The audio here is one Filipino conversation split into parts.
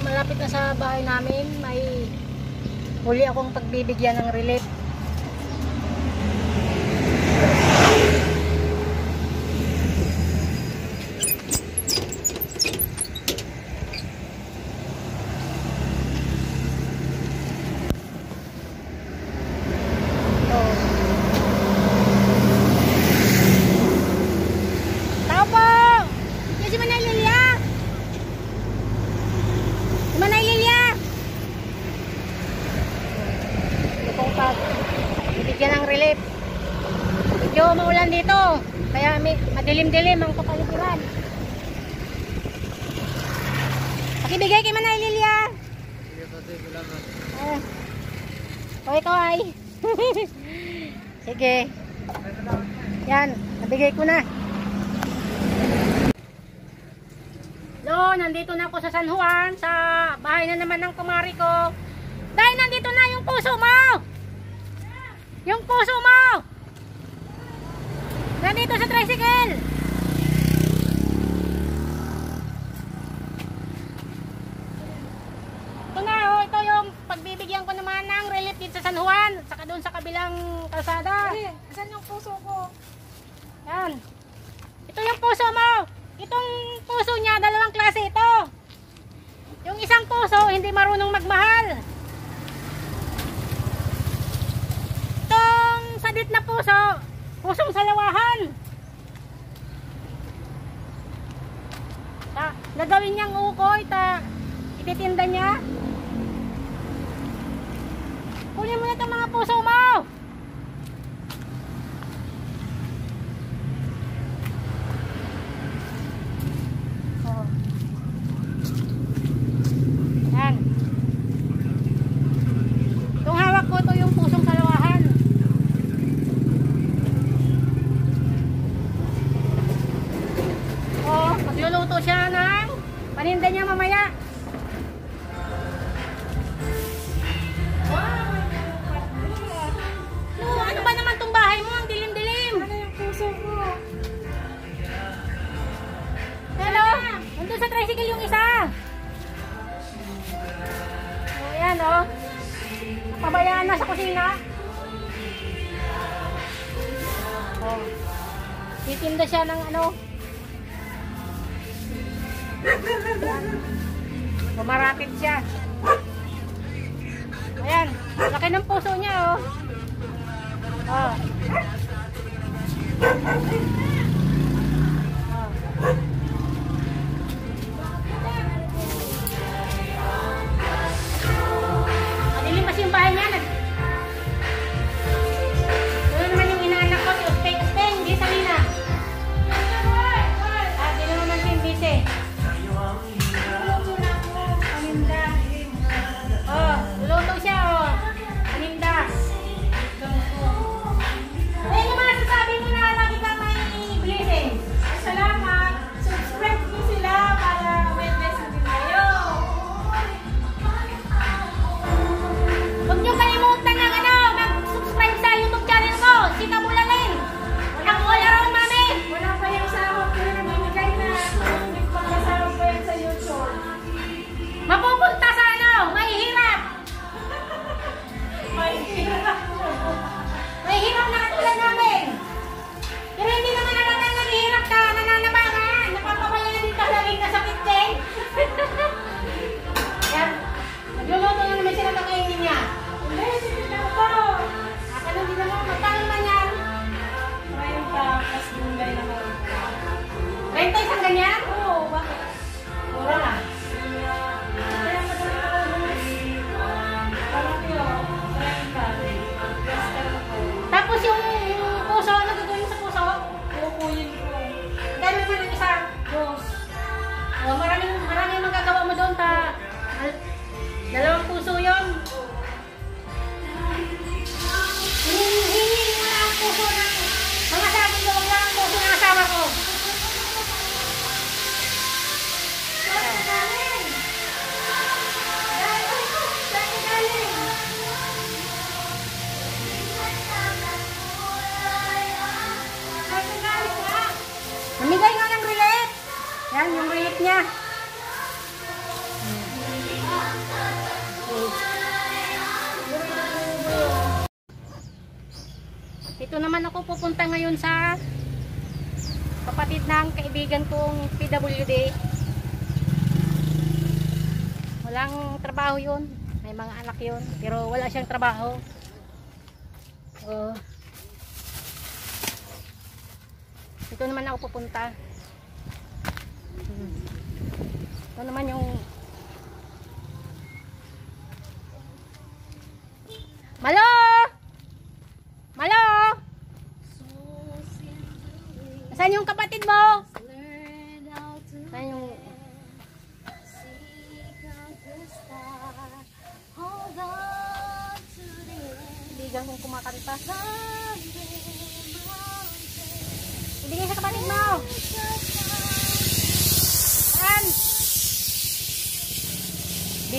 malapit na sa bahay namin, may huli akong pagbibigyan ng relief. Ito. Tao po! Yan si Manay Lilia! Si Manay Lilia! Ito pong pag bibigyan ng relief. Medyo maulan dito. Kaya may madilim-dilim ang kapaligiran. Pakibigay kay Manay Lilia! Eh. Okay ko ay. Sige. Yan, nabigay ko na. So, nandito na ako sa San Juan, sa bahay na naman ng kumari ko. Dahil nandito na yung puso mo! Yung puso mo! Nandito sa tricycle! Ito na, oh, ito yung pagbibigyan ko naman ng relief dito sa San Juan, saka doon sa kabilang kalsada. Eh, saan yung puso ko? Yan. Ito yung puso mo. Itong puso niya, dalawang klase ito. Yung isang puso, hindi marunong magmahal. Sadit na puso, pusong salawahan. Ta, gagawin niyang ukoy, ta, ititinda niya. Kunin mo na itong mga puso mo. Oh. Yan. Itong hawak ko, ito yung pusong kalawahan. Oh, magluluto siya ng paninda niya mamaya. No, ano ba naman tong bahay mo? Ang dilim-dilim. Ano yung puso ko? Hello? Nandun sa tricycle yung isa. O, yan o. Oh. Napabayaan na sa kusina. O. Titinda siya ng ano. Yan. Bumarapit siya. Ayan. Laki ng puso niya o. Oh. Oh. Dalawang puso 'yon. Ako pupunta ngayon sa kapatid ng kaibigan kong PWD. Walang trabaho yun. May mga anak yun. Pero wala siyang trabaho. So, dito naman ako pupunta. Hmm. Ito naman yung Malo!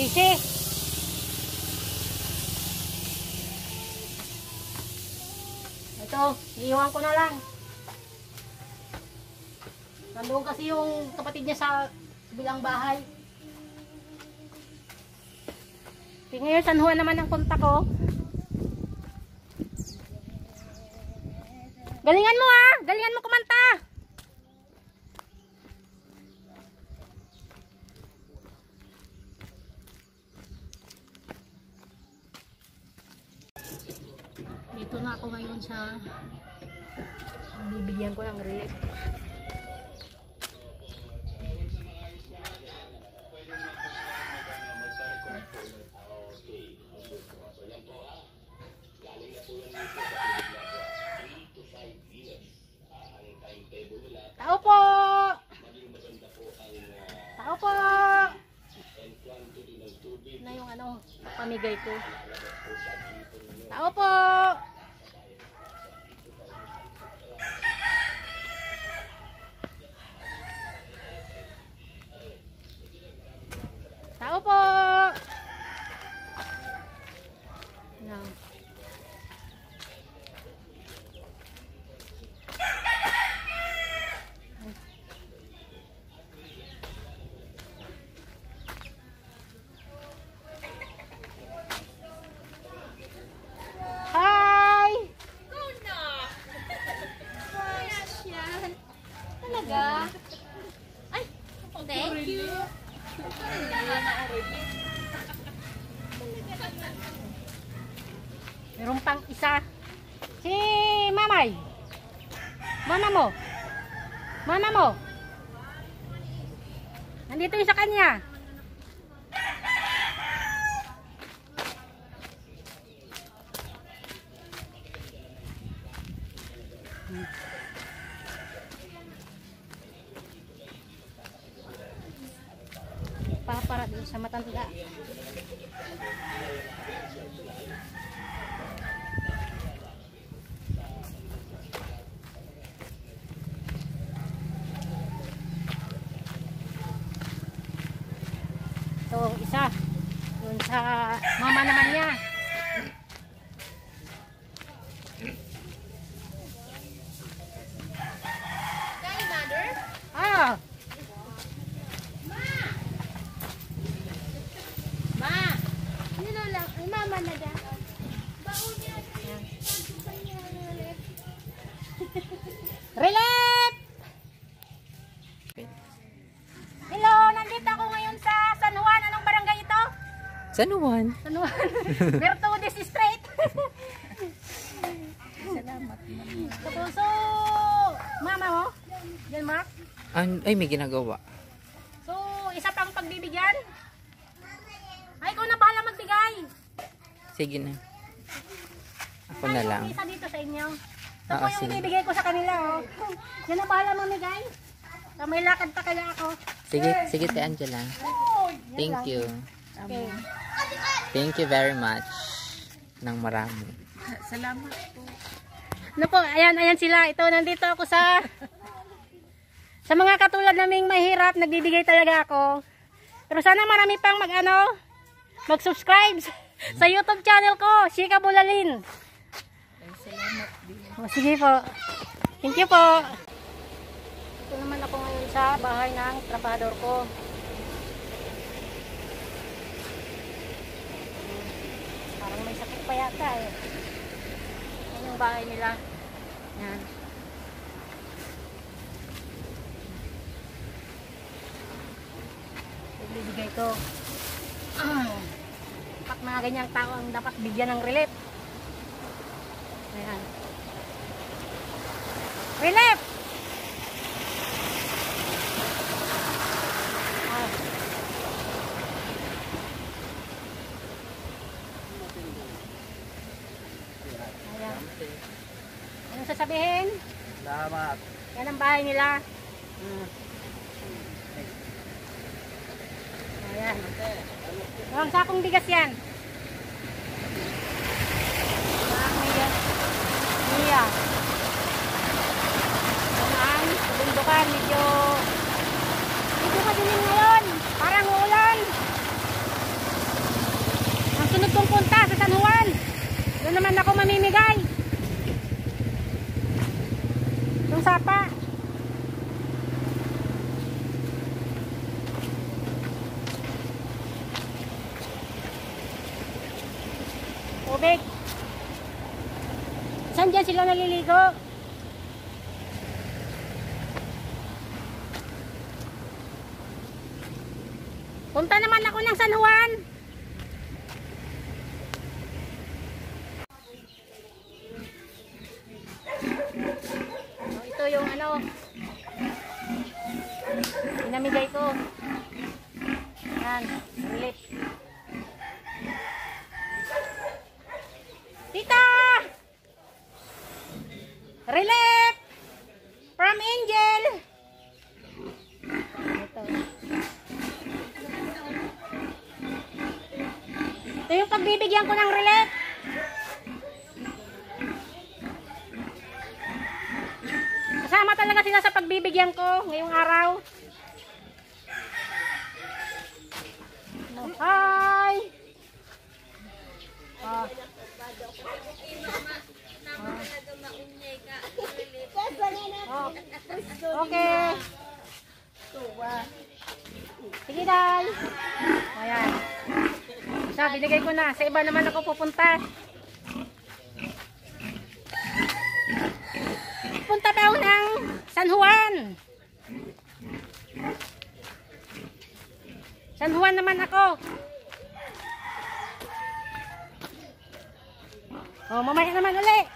Busy. Ito, iiwan ko na lang. Nandoon kasi yung kapatid niya sa bilang bahay. Di ngayon, San Juan naman ang punta ko. Galingan mo ah! Galingan mo kumanta! Dito na ako ngayon sa bibigyan ko ng relief. Tao po! Tao po! Na yung ano, pamigay ko. Tao po! Tao po! Yan. Hi! Talaga? Ay, thank you. Meron pang isa. Si Mamay. Mama mo. Mama mo. Nandito yung sa kanya. Hmm. Papara doon sa matanda. Ito, isa. Yun sa mama naman niya. San Juan? San Juan. Bertudis Street. Salamat. Tapos, so, mama mo? Yan, Mark? An ay, may ginagawa. So, isa pang pagbibigyan? Ay, ikaw na bahala magbigay. Sige na. Ako Ay, na lang. isa dito sa inyo. Ito Ah, po yung bibigay ko sa kanila, oh. Yan na bahala mamigay. So, may lakad pa kaya ako. Sige, sige, Te Angela. Thank you. Okay. Thank you very much. Nang marami. Ano po, ayan, ayan sila. Ito, nandito ako sa sa mga katulad naming mahirap, nagbibigay talaga ako. Pero sana marami pang mag ano, mag-subscribe sa YouTube channel ko, Shika Bulalin. O, sige po. Thank you po. Ito naman ako ngayon sa bahay ng trabahador ko. Parang may sakit pa yata eh. Yan yung bahay nila. Yan. Ibibigay ko. Dapat mga ganyang tao ang dapat bigyan ng relief. Ayan. Relief! Ah. Ayan. Anong sasabihin? Salamat. Yan ang bahay nila. Hmm. Ayan. Ang sakong bigas yan. Ang Mia. Mia. Ang bundukan medyo medyo madilim ngayon. Parang uulan. Ang sunod kong punta sa San Juan. Doon naman ako mamimigay. Yung sapa. Tubig. Saan dyan sila naliligo? Punta naman ako ng San Juan. Oh, ito yung ano. Pinamigay ko. Yan. Ulit. Relief! From Angel! Ito. Yung pagbibigyan ko ng relief. Kasama talaga sila sa pagbibigyan ko ngayong araw. Hi! Ah. Okay. Sige, Dal. Ayan. Sa, binigay ko na. Sa iba naman ako pupunta. Punta pa ako ng San Juan. San Juan naman ako. Oh, mamaya naman ulit.